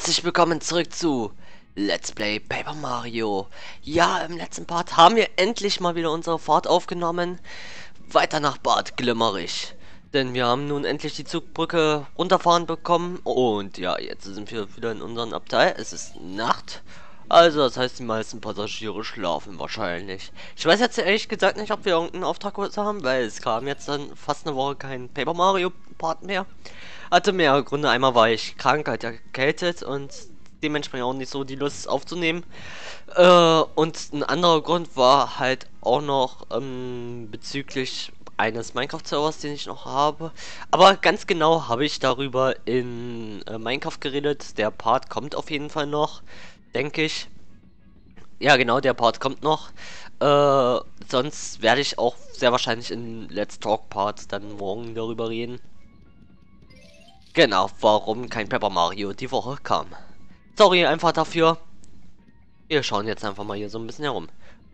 Herzlich willkommen zurück zu Let's Play Paper Mario. Ja, im letzten Part haben wir endlich mal wieder unsere Fahrt aufgenommen. Weiter nach Bad Glimmerich. Denn wir haben nun endlich die Zugbrücke runterfahren bekommen. Und ja, jetzt sind wir wieder in unserem Abteil. Es ist Nacht. Also, das heißt, die meisten Passagiere schlafen wahrscheinlich. Ich weiß jetzt ehrlich gesagt nicht, ob wir irgendeinen Auftrag haben, weil es kam jetzt dann fast eine Woche kein Paper Mario Part mehr. Hatte mehrere Gründe. Einmal war ich krank, halt erkältet und dementsprechend auch nicht so die Lust aufzunehmen. Äh, und ein anderer Grund war halt auch noch ähm, bezüglich eines Minecraft-Servers, den ich noch habe. Aber ganz genau habe ich darüber in äh, Minecraft geredet. Der Part kommt auf jeden Fall noch denke ich. Ja, genau, der Part kommt noch. Äh, sonst werde ich auch sehr wahrscheinlich in Let's Talk Part dann morgen darüber reden. Genau, warum kein Pepper Mario die Woche kam. Sorry einfach dafür. Wir schauen jetzt einfach mal hier so ein bisschen herum.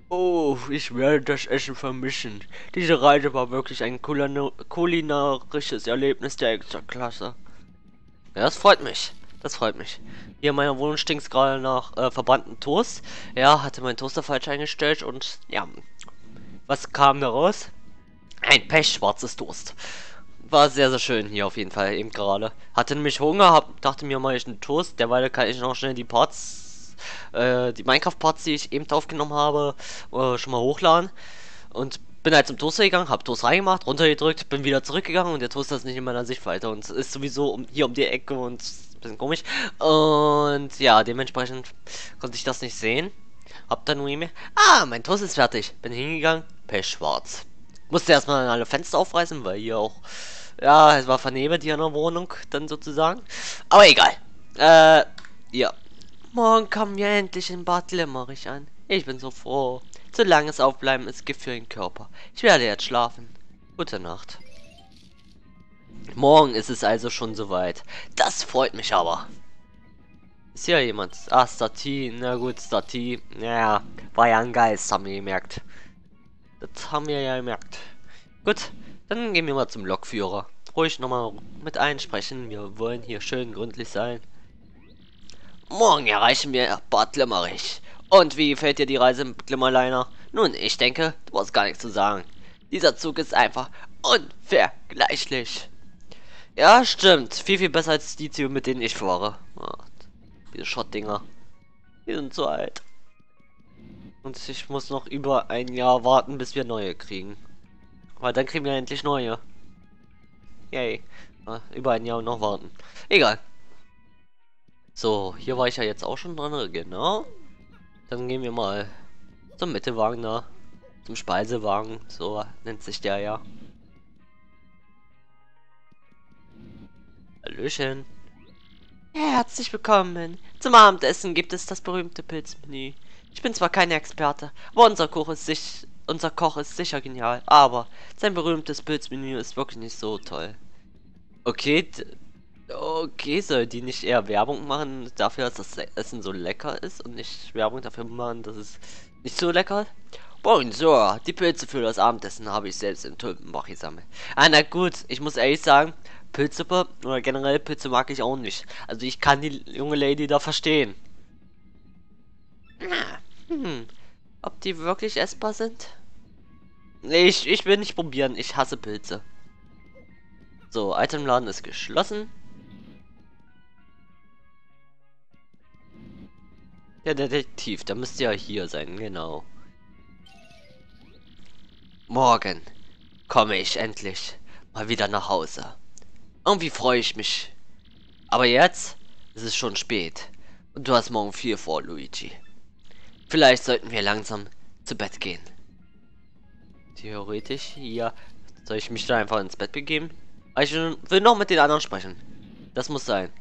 Oh, ich werde das Essen vermissen. Diese Reise war wirklich ein kulinarisches Erlebnis der Extraklasse. Ja, das freut mich. Das freut mich. Hier in meiner Wohnung stinkt gerade nach äh, verbrannten Toast. Ja, hatte mein Toaster falsch eingestellt und ja. Was kam da raus? Ein pechschwarzes Toast. War sehr, sehr schön hier auf jeden Fall eben gerade. Hatte nämlich Hunger, hab, dachte mir mal, ich einen Toast. Derweil kann ich noch schnell die Parts, äh, die Minecraft-Parts, die ich eben aufgenommen habe, äh, schon mal hochladen. Und bin halt zum Toaster gegangen, hab Toast reingemacht, runtergedrückt, bin wieder zurückgegangen und der Toaster ist nicht in meiner Sichtweite und ist sowieso um, hier um die Ecke und bisschen komisch. Und ja, dementsprechend konnte ich das nicht sehen. Hab dann nur E-Mail. Ah, mein Toast ist fertig. Bin hingegangen. Pechschwarz. Musste erstmal alle Fenster aufreißen, weil hier auch. Ja, es war vernebelt hier in der Wohnung, dann sozusagen. Aber egal. Äh, ja. Morgen kommen wir endlich in Bad Limmerich an. Ich bin so froh. Zu langes Aufbleiben ist Gift für den Körper. Ich werde jetzt schlafen. Gute Nacht. Morgen ist es also schon soweit. Das freut mich aber. Ist hier jemand? Ah, Stati. Na gut, Stati. Naja, war ja ein Geist, haben wir gemerkt. Das haben wir ja gemerkt. Gut, dann gehen wir mal zum Lokführer. Ruhig nochmal mit einsprechen. Wir wollen hier schön gründlich sein. Morgen erreichen wir Bad Glimmerich. Und wie gefällt dir die Reise mit Glimmerliner? Nun, ich denke, du hast gar nichts zu sagen. Dieser Zug ist einfach unvergleichlich. Ja, stimmt. Viel, viel besser als die Züge, mit denen ich fahre. Oh, diese Schrottdinger. Die sind zu alt. Und ich muss noch über ein Jahr warten, bis wir neue kriegen. Weil dann kriegen wir endlich neue. Yay. über ein Jahr noch warten. Egal. So, hier war ich ja jetzt auch schon dran, genau. Dann gehen wir mal zum Mittelwagen da. Zum Speisewagen, so nennt sich der ja. Hallöchen. Herzlich willkommen. Zum Abendessen gibt es das berühmte Pilzmenü. Ich bin zwar kein Experte, aber unser Koch ist sich, unser Koch ist sicher genial, aber sein berühmtes Pilzmenü ist wirklich nicht so toll. Okay, okay, soll die nicht eher Werbung machen dafür, dass das Essen so lecker ist und nicht Werbung dafür machen, dass es nicht so lecker ist? Bonjour, die Pilze für das Abendessen habe ich selbst in Tulpenbach gesammelt. Ah, na gut, ich muss ehrlich sagen, Pilzsuppe oder generell Pilze mag ich auch nicht. Also ich kann die junge Lady da verstehen. Hm, ob die wirklich essbar sind? Nee, ich, ich will nicht probieren. Ich hasse Pilze. So, Itemladen ist geschlossen. Der Detektiv, der müsste ja hier sein, genau. Morgen komme ich endlich mal wieder nach Hause. Irgendwie freue ich mich. Aber jetzt ist es schon spät. Und du hast morgen viel vor, Luigi. Vielleicht sollten wir langsam zu Bett gehen. Theoretisch, ja. Soll ich mich da einfach ins Bett begeben? Ich will noch mit den anderen sprechen. Das muss sein.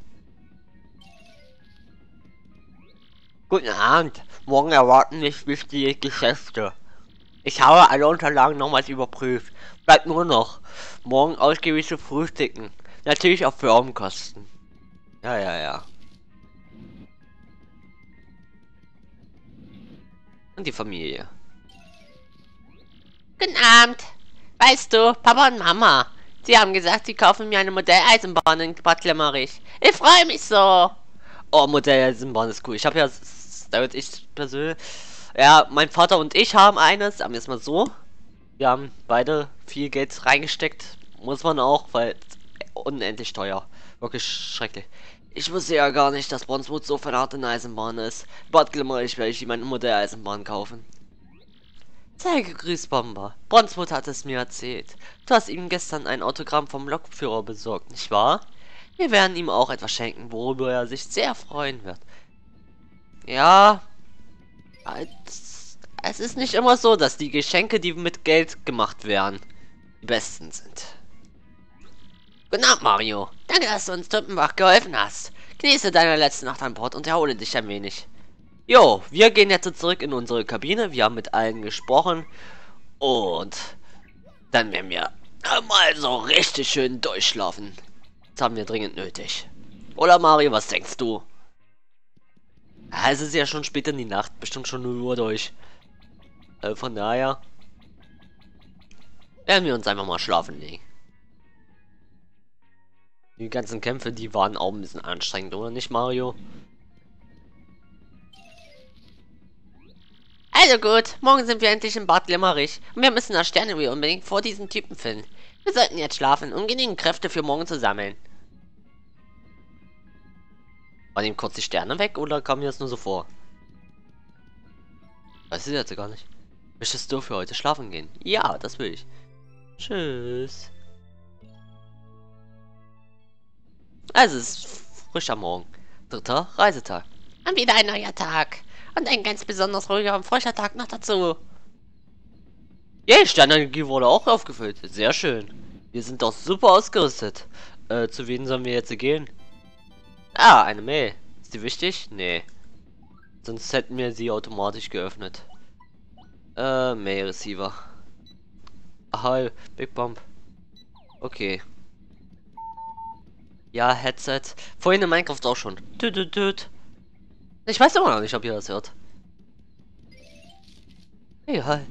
Guten Abend. Morgen erwarten mich wichtige Geschäfte. Ich habe alle Unterlagen nochmals überprüft. Bleibt nur noch morgen ausgiebig zu frühstücken. Natürlich auch für Firmenkosten. Ja, ja, ja. Und die Familie. Guten Abend. Weißt du, Papa und Mama, sie haben gesagt, sie kaufen mir eine Modelleisenbahn in Bad Limmerich. Ich freue mich so. Oh, Modelleisenbahn ist cool. Ich habe ja, damit ich persönlich, ja, mein Vater und ich haben eines, sagen wir es mal so. Wir haben beide viel Geld reingesteckt. Muss man auch, weil unendlich teuer. Wirklich schrecklich. Ich wusste ja gar nicht, dass Bronswood so fanat eine Eisenbahn ist. Bad Glimmerich werde ich ihm eine Modelleisenbahn kaufen. Sei gegrüßt, Bomber. Bronswood hat es mir erzählt. Du hast ihm gestern ein Autogramm vom Lokführer besorgt, nicht wahr? Wir werden ihm auch etwas schenken, worüber er sich sehr freuen wird. Ja, es ist nicht immer so, dass die Geschenke, die mit Geld gemacht werden, die besten sind. Guten Abend, Mario. Danke, dass du uns Tümpenbach geholfen hast. Genieße deine letzte Nacht an Bord und erhole dich ein wenig. Jo, wir gehen jetzt zurück in unsere Kabine. Wir haben mit allen gesprochen. Und dann werden wir mal so richtig schön durchschlafen. Das haben wir dringend nötig. Oder Mario, was denkst du? Es ist ja schon spät in die Nacht, bestimmt schon 0 Uhr durch. Äh, von daher werden wir uns einfach mal schlafen legen. Die ganzen Kämpfe, die waren auch ein bisschen anstrengend, oder nicht, Mario? Also gut, morgen sind wir endlich in Bad Limmerich und wir müssen das Sternenwheel unbedingt vor diesen Typen finden. Wir sollten jetzt schlafen, um genügend Kräfte für morgen zu sammeln. Waren ihm kurz die Sterne weg oder kam mir das nur so vor? Weiß ich jetzt gar nicht. Möchtest du für heute schlafen gehen? Ja, das will ich. Tschüss. Also, es ist frischer Morgen. Dritter Reisetag. Und wieder ein neuer Tag. Und ein ganz besonders ruhiger und frischer Tag noch dazu. Yay, Sternenergie wurde auch aufgefüllt. Sehr schön. Wir sind doch super ausgerüstet. Äh, zu wem sollen wir jetzt gehen? Ah, eine Mail. Ist die wichtig? Nee. Sonst hätten wir sie automatisch geöffnet. Äh, Mail Receiver. Aha, Big Bomb. Okay. Ja, Headset. Vorhin in Minecraft auch schon. Tüt, tüt, tüt. Ich weiß immer noch nicht, ob ihr das hört. Egal.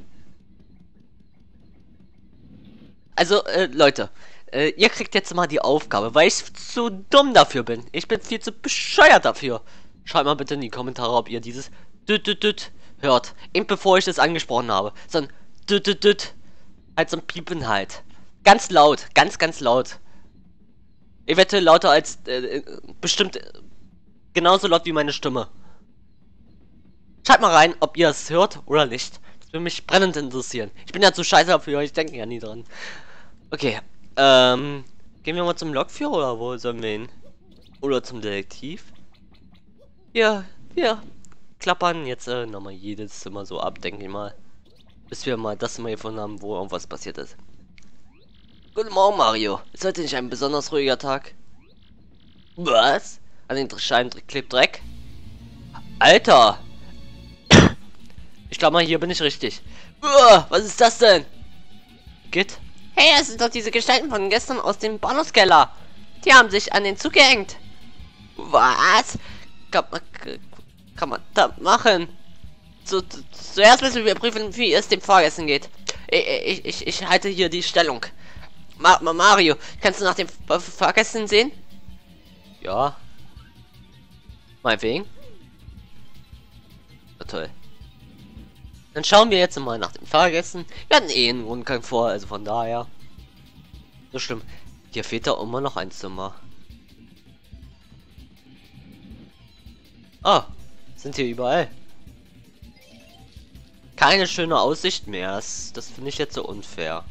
Also, äh, Leute. Äh, ihr kriegt jetzt mal die Aufgabe, weil ich zu dumm dafür bin. Ich bin viel zu bescheuert dafür. Schreibt mal bitte in die Kommentare, ob ihr dieses düt düt düt hört. Eben bevor ich das angesprochen habe. So ein düt düt düt. Halt so ein Piepen halt. Ganz laut. Ganz, ganz laut. Eventuell lauter als äh, bestimmt äh, genauso laut wie meine Stimme. Schreibt mal rein, ob ihr es hört oder nicht. Das würde mich brennend interessieren. Ich bin ja zu scheiße dafür, ich denke ja nie dran. Okay, ähm, gehen wir mal zum Lokführer oder wo sollen wir hin? Oder zum Detektiv? Ja, wir klappern jetzt äh, nochmal jedes Zimmer so ab, denke ich mal. Bis wir mal das Zimmer gefunden haben, wo irgendwas passiert ist. Guten Morgen, Mario. Ist heute nicht ein besonders ruhiger Tag? Was? An den Scheinen klebt Dreck? Alter! Ich glaube mal, hier bin ich richtig. Uah, was ist das denn? Git? Hey, das sind doch diese Gestalten von gestern aus dem Bahnhofskeller. Die haben sich an den Zug gehängt. Was? Kann man, kann man da machen? Zu, zu, zuerst müssen wir prüfen, wie es dem Fahrgästen geht. Ich, ich, ich halte hier die Stellung. Ma Mario, kannst du nach dem Fahrgästen sehen? Ja. Meinetwegen. Na toll. Dann schauen wir jetzt mal nach den Fahrgästen. Wir hatten eh einen Rundgang vor, also von daher. So schlimm. Hier fehlt da immer noch ein Zimmer. Ah, sind hier überall. Keine schöne Aussicht mehr. Das, das finde ich jetzt so unfair.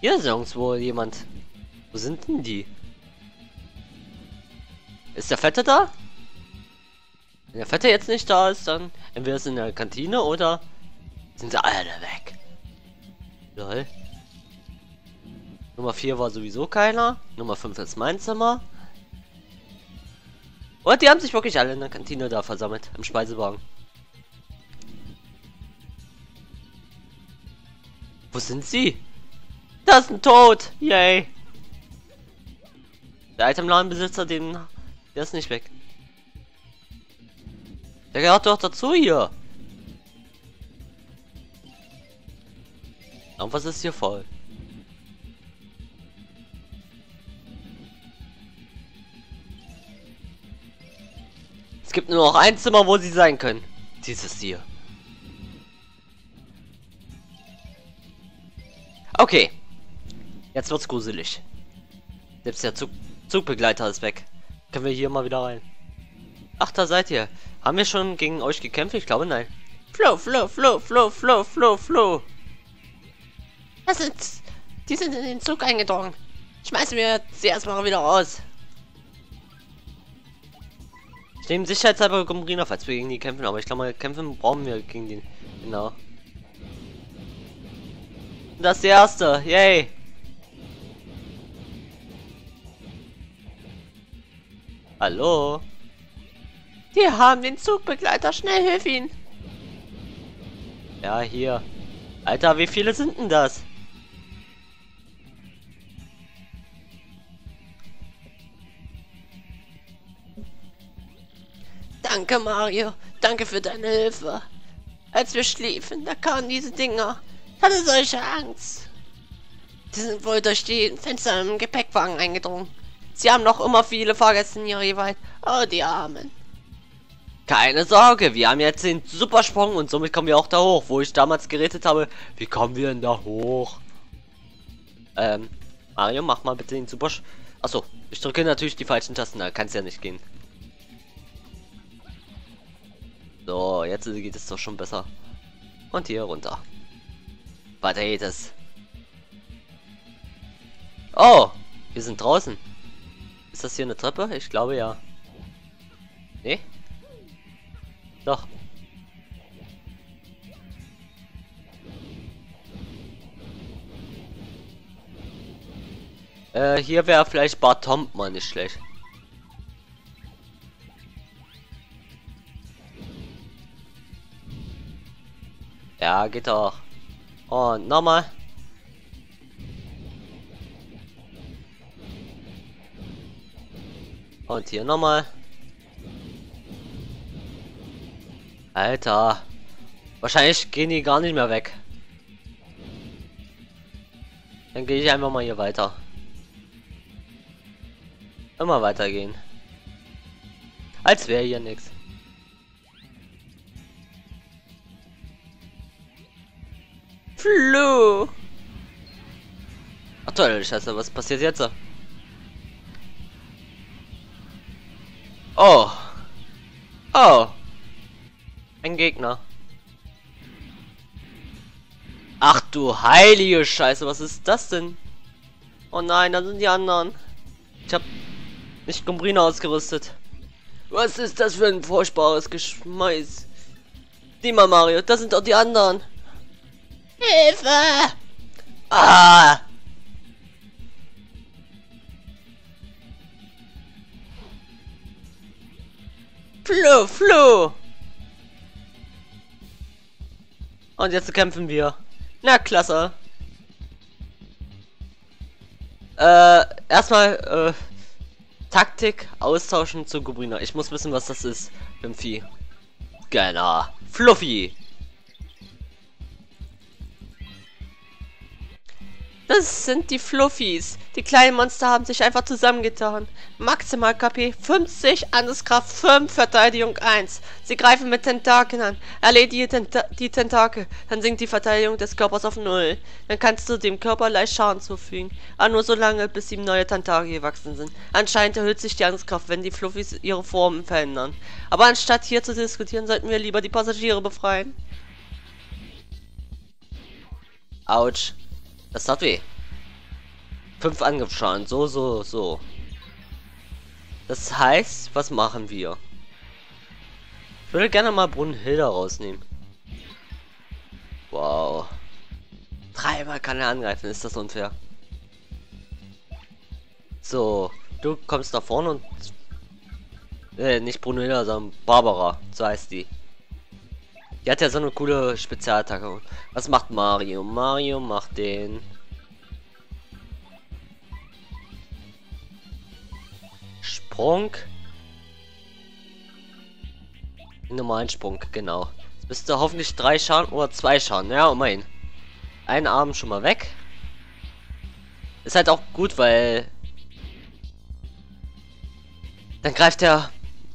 Hier ist irgendwo jemand. Wo sind denn die? Ist der Fette da? Wenn der Fette jetzt nicht da ist, dann entweder ist in der Kantine oder sind sie alle weg. Lol. Nummer 4 war sowieso keiner. Nummer 5 ist mein Zimmer. Und die haben sich wirklich alle in der Kantine da versammelt, im Speisewagen. Wo sind sie? Tasten tot. Yay. Der Itemladenbesitzer, den... Der ist nicht weg. Der gehört doch dazu hier. Und was ist hier voll? Es gibt nur noch ein Zimmer, wo sie sein können. Dieses hier. Okay. Jetzt wird's gruselig. Selbst der Zug Zugbegleiter ist weg. Können wir hier mal wieder rein? Ach, da seid ihr. Haben wir schon gegen euch gekämpft? Ich glaube, nein. Flo, Flo, Flo, Flo, Flo, Flo, Flo. Das sind... Die sind in den Zug eingedrungen. Schmeißen wir sie erstmal wieder raus. Ich nehme sicherheitshalber Gombrina, falls wir gegen die kämpfen, aber ich glaube, kämpfen brauchen wir gegen den. Genau. Das ist der erste, yay! Hallo? Die haben den Zugbegleiter, schnell hilf ihn. Ja, hier. Alter, wie viele sind denn das? Danke, Mario. Danke für deine Hilfe. Als wir schliefen, da kamen diese Dinger. Ich hatte solche Angst. Die sind wohl durch die Fenster im Gepäckwagen eingedrungen. Sie haben noch immer viele Fahrgäste in ihrer Gewalt. Oh, die Armen. Keine Sorge, wir haben jetzt den Supersprung und somit kommen wir auch da hoch, wo ich damals geredet habe. Wie kommen wir denn da hoch? Ähm, Mario, mach mal bitte den Supersprung. Achso, ich drücke natürlich die falschen Tasten, da kann es ja nicht gehen. So, jetzt geht es doch schon besser. Und hier runter. Weiter geht es. Oh, wir sind draußen. Ist das hier eine Treppe? Ich glaube ja. Nee? Doch. Äh, hier wäre vielleicht Bart Tom mal nicht schlecht. Ja, geht doch. Und nochmal. Und hier nochmal. Alter. Wahrscheinlich gehen die gar nicht mehr weg. Dann gehe ich einfach mal hier weiter. Immer weitergehen. Als wäre hier nichts. Flo. Ach toll, Scheiße, was passiert jetzt? Oh. Oh. Ein Gegner. Ach du heilige Scheiße, was ist das denn? Oh nein, da sind die anderen. Ich hab nicht Gombrina ausgerüstet. Was ist das für ein furchtbares Geschmeiß? Sieh mal, Mario, das sind doch die anderen. Hilfe! Ah! Flo, Flo! Und jetzt kämpfen wir. Na, klasse. Äh, erstmal, äh, Taktik austauschen zu Gobrina. Ich muss wissen, was das ist. Im Vieh. Genau. Fluffy. Das sind die Fluffies. Die kleinen Monster haben sich einfach zusammengetan. Maximal KP 50, Angriffskraft 5, Verteidigung 1. Sie greifen mit Tentakeln an. Erledige Tenta die Tentakel, dann sinkt die Verteidigung des Körpers auf 0. Dann kannst du dem Körper leicht Schaden zufügen. Aber nur so lange, bis ihm neue Tentakel gewachsen sind. Anscheinend erhöht sich die Angriffskraft, wenn die Fluffies ihre Formen verändern. Aber anstatt hier zu diskutieren, sollten wir lieber die Passagiere befreien. Autsch. Das hat weh. Fünf Angriffsschaden. So, so, so. Das heißt, was machen wir? Ich würde gerne mal Brunhilda rausnehmen. Wow. Dreimal kann er angreifen. Ist das unfair? So. Du kommst da vorne und... Äh, nicht Brunhilda, sondern Barbara. So heißt die. Die hat ja so eine coole Spezialattacke. Was macht Mario? Mario macht den... Sprung. Den normalen Sprung, genau. Jetzt bist du hoffentlich drei Schaden oder zwei Schaden. Ja, immerhin. Ein Arm schon mal weg. Ist halt auch gut, weil... Dann greift er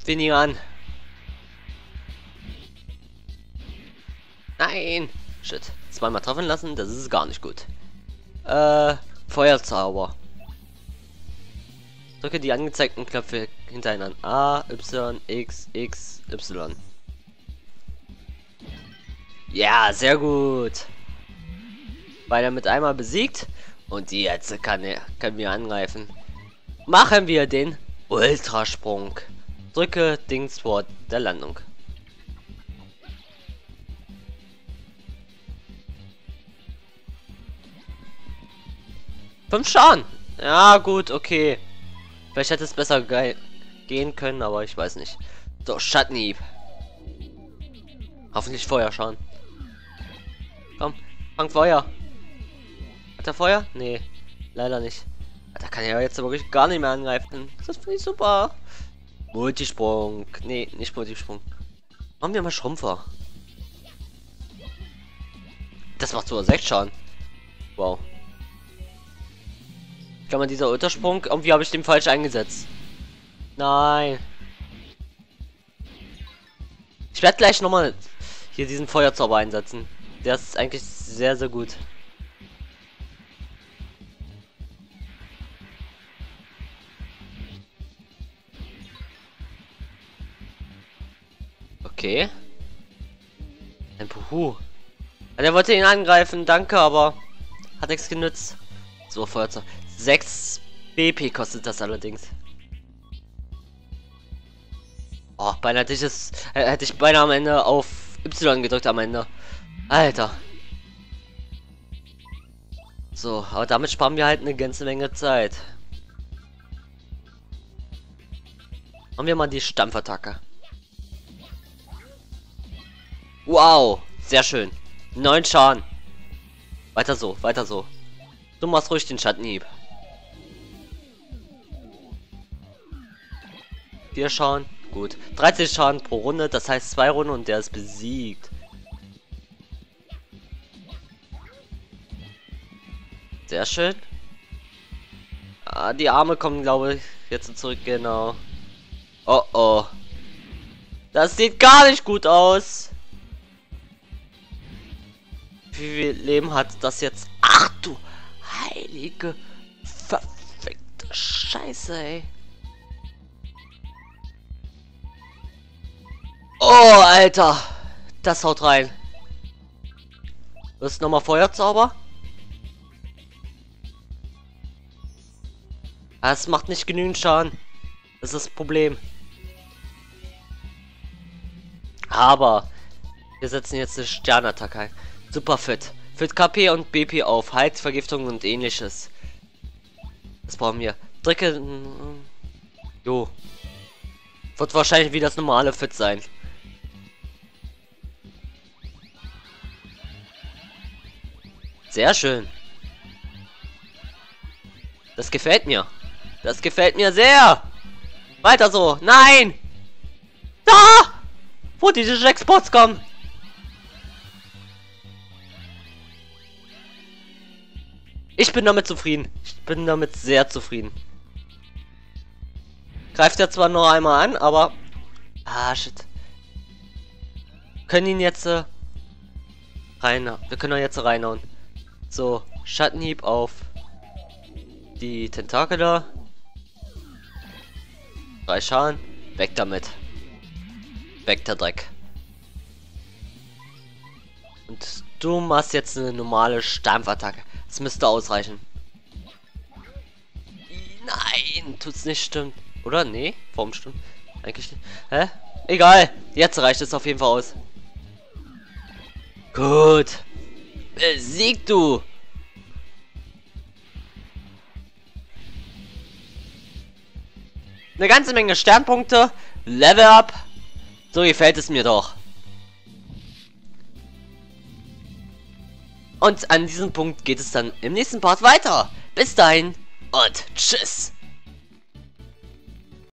weniger an. Nein! Shit. Zweimal treffen lassen, das ist gar nicht gut. Äh, Feuerzauber. Drücke die angezeigten Knöpfe hintereinander. A, Y, X, X, Y. Ja, sehr gut. Weil mit einmal besiegt. Und jetzt kann er, können wir angreifen. Machen wir den Ultrasprung. Drücke Dings vor der Landung. Fünf Schaden. Ja, gut, okay. Vielleicht hätte es besser gehen können, aber ich weiß nicht. So, Schattenhieb. Hoffentlich Feuerschaden. Komm, fang Feuer. Hat er Feuer? Nee, leider nicht. Da kann er jetzt wirklich gar nicht mehr angreifen. Das finde ich super. Multisprung. Nee, nicht Multisprung. Machen wir mal Schrumpfer. Das macht sogar 6 Schaden. Wow. Kann man dieser Ultrasprung? Irgendwie habe ich den falsch eingesetzt. Nein. Ich werde gleich nochmal hier diesen Feuerzauber einsetzen. Der ist eigentlich sehr, sehr gut. Okay. Ein Puhu. Der wollte ihn angreifen, danke, aber hat nichts genützt. So, Feuerzauber. 6 BP kostet das allerdings. Oh, beinahe hätte ich es, äh, hätte ich beinahe am Ende auf Y gedrückt am Ende. Alter. So, aber damit sparen wir halt eine ganze Menge Zeit. Machen wir mal die Stampfattacke. Wow, sehr schön. Neun Schaden. Weiter so, weiter so. Du machst ruhig den Schattenhieb. Vier Schaden. Gut. 13 Schaden pro Runde, das heißt zwei Runden und der ist besiegt. Sehr schön. Ah, die Arme kommen, glaube ich, jetzt zurück, genau. Oh oh. Das sieht gar nicht gut aus. Wie viel Leben hat das jetzt? Ach du heilige verfickte Scheiße, ey. Oh, Alter. Das haut rein. Ist nochmal Feuerzauber. Das macht nicht genügend Schaden. Das ist das Problem. Aber wir setzen jetzt eine Sternattacke ein. Super fit. Fit KP und BP auf. Halt, Vergiftung und ähnliches. Das brauchen wir. Drücke. Jo. Wird wahrscheinlich wie das normale Fit sein. Sehr schön. Das gefällt mir. Das gefällt mir sehr. Weiter so. Nein! Da! Wo diese Jackspots kommen. Ich bin damit zufrieden. Ich bin damit sehr zufrieden. Greift er zwar noch einmal an, aber... Ah, shit. Können ihn jetzt... Äh, rein... Wir können ihn jetzt reinhauen. So, Schattenhieb auf die Tentakel da. Drei Schaden. Weg damit. Weg der Dreck. Und du machst jetzt eine normale Stampfattacke. Das müsste ausreichen. Nein, tut's nicht, stimmt. Oder? Nee, warum stimmt? Eigentlich nicht. Hä? Egal, jetzt reicht es auf jeden Fall aus. Gut. Besieg du! Eine ganze Menge Sternpunkte. Level up. So gefällt es mir doch. Und an diesem Punkt geht es dann im nächsten Part weiter. Bis dahin und tschüss.